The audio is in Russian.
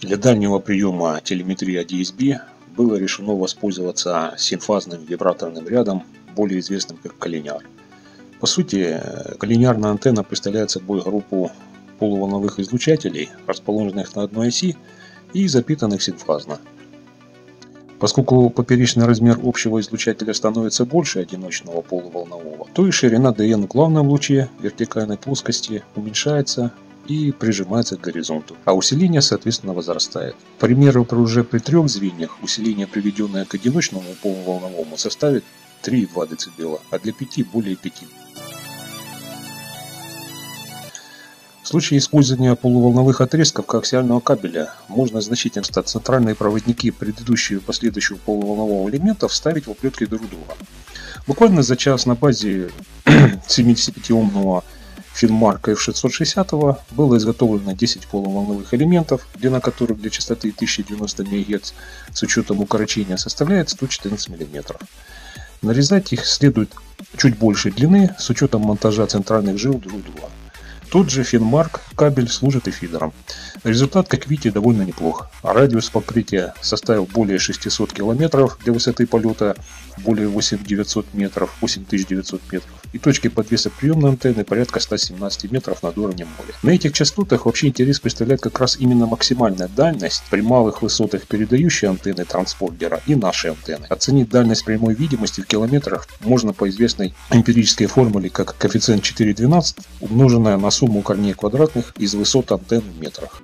Для дальнего приема телеметрии DSB было решено воспользоваться синфазным вибраторным рядом, более известным как коллиняр. По сути, коллинярная антенна представляет собой группу полуволновых излучателей, расположенных на одной оси и запитанных синфазно. Поскольку поперечный размер общего излучателя становится больше одиночного полуволнового, то и ширина dn в главном луче вертикальной плоскости уменьшается и прижимается к горизонту, а усиление соответственно возрастает. К примеру, уже при трех звеньях усиление, приведенное к одиночному полуволновому, составит 3,2 дБ, а для 5 более 5 В случае использования полуволновых отрезков коаксиального кабеля можно значительно стать центральные проводники предыдущего и последующего полуволнового элемента вставить в оплетки друг друга. Буквально за час на базе 75-омного Финмарка F660 было изготовлено 10 полуволновых элементов, длина которых для частоты 1090 МГц с учетом укорочения составляет 114 мм. Нарезать их следует чуть больше длины с учетом монтажа центральных жил друг друга. Тот же Финмарк кабель служит и фидером. Результат, как видите, довольно неплох. Радиус покрытия составил более 600 км для высоты полета, более 8900 метров, 8900 метров. И точки подвеса приемной антенны порядка 117 метров над уровнем моря. На этих частотах вообще интерес представляет как раз именно максимальная дальность при малых высотах передающей антенны транспордера и нашей антенны. Оценить дальность прямой видимости в километрах можно по известной эмпирической формуле как коэффициент 4,12 умноженная на сумму корней квадратных из высот антенн в метрах.